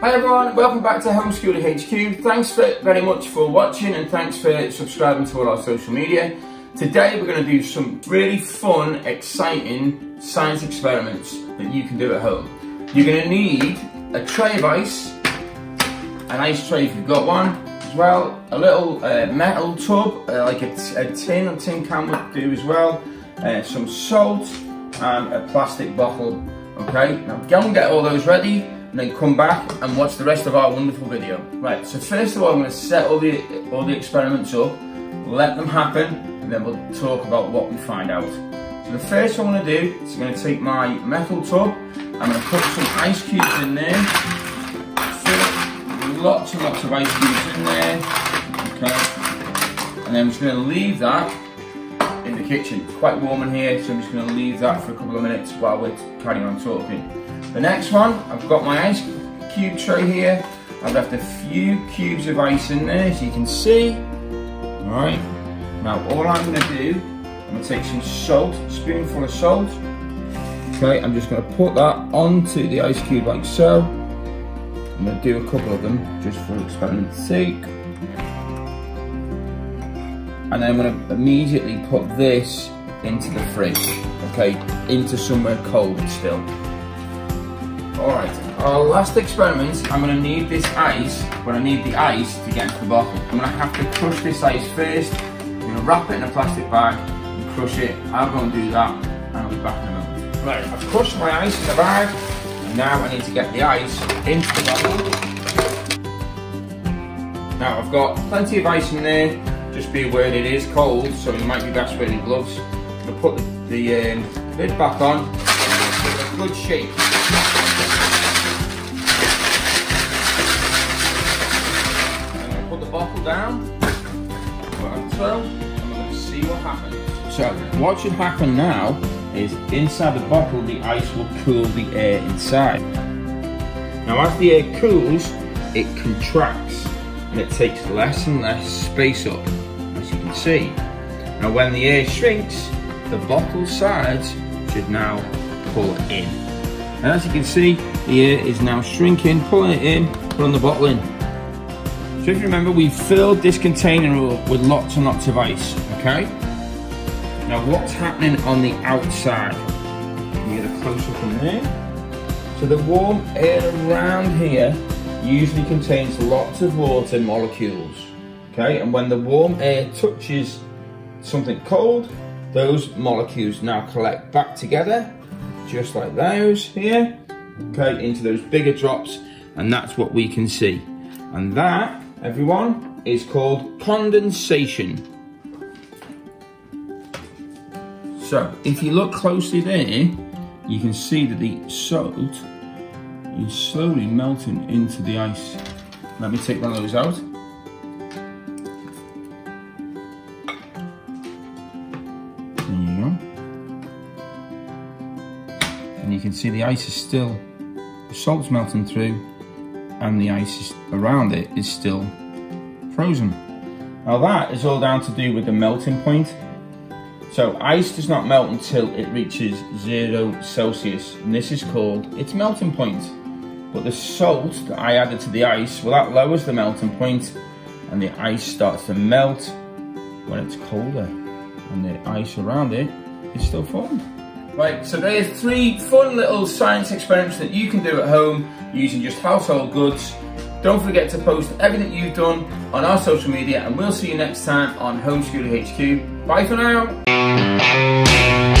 welcome back to HomeSchoolie HQ. Thanks very much for watching and thanks for subscribing to all our social media. Today we're going to do some really fun, exciting science experiments that you can do at home. You're going to need a tray of ice, an ice tray if you've got one, as well, a little uh, metal tub, uh, like a, a tin or tin can would do as well, uh, some salt and a plastic bottle. Okay, now go and get all those ready and then come back and watch the rest of our wonderful video. Right, so first of all I'm going to set all the, all the experiments up, let them happen, and then we'll talk about what we find out. So the first one I'm to do is I'm going to take my metal tub, I'm going to put some ice cubes in there, fill lots and lots of ice cubes in there, okay, and then I'm just going to leave that kitchen. Quite warm in here, so I'm just going to leave that for a couple of minutes while we're carrying on talking. The next one, I've got my ice cube tray here. I've left a few cubes of ice in there, as you can see. All right. Now, all I'm going to do, I'm going to take some salt, spoonful of salt. Okay, I'm just going to put that onto the ice cube like so. I'm going to do a couple of them just for experiment's sake. And then I'm going to immediately put this into the fridge, okay, into somewhere cold still. Alright, our last experiment, I'm going to need this ice, but I need the ice to get into the bottle. I'm going to have to crush this ice first. I'm going to wrap it in a plastic bag and crush it. I'll go and do that and I'll be back in a moment. Right, I've crushed my ice in the bag. And now I need to get the ice into the bottle. Now I've got plenty of ice in there. Just be aware it is cold, so you might be best wearing gloves. I'm to put the, the um, lid back on. A good shake. bottle down, like so, and we're going to see what happens. So, what should happen now is inside the bottle, the ice will cool the air inside. Now, as the air cools, it contracts and it takes less and less space up, you can see. Now, when the air shrinks, the bottle sides should now pull in. And as you can see, the air is now shrinking, pulling it in, pulling the bottle in. So if you remember, we filled this container with lots and lots of ice, okay? Now what's happening on the outside? You get a close up in there. So the warm air around here usually contains lots of water molecules, okay? And when the warm air touches something cold, those molecules now collect back together, just like those here, okay, into those bigger drops, and that's what we can see. And that everyone, is called condensation. So, if you look closely there, you can see that the salt is slowly melting into the ice. Let me take one of those out. You can see the ice is still, the salt's melting through and the ice around it is still frozen. Now that is all down to do with the melting point. So ice does not melt until it reaches zero Celsius, and this is called its melting point. But the salt that I added to the ice, well that lowers the melting point, and the ice starts to melt when it's colder, and the ice around it is still formed. Right, so there's three fun little science experiments that you can do at home using just household goods. Don't forget to post everything you've done on our social media and we'll see you next time on HomeSchoolie HQ. Bye for now.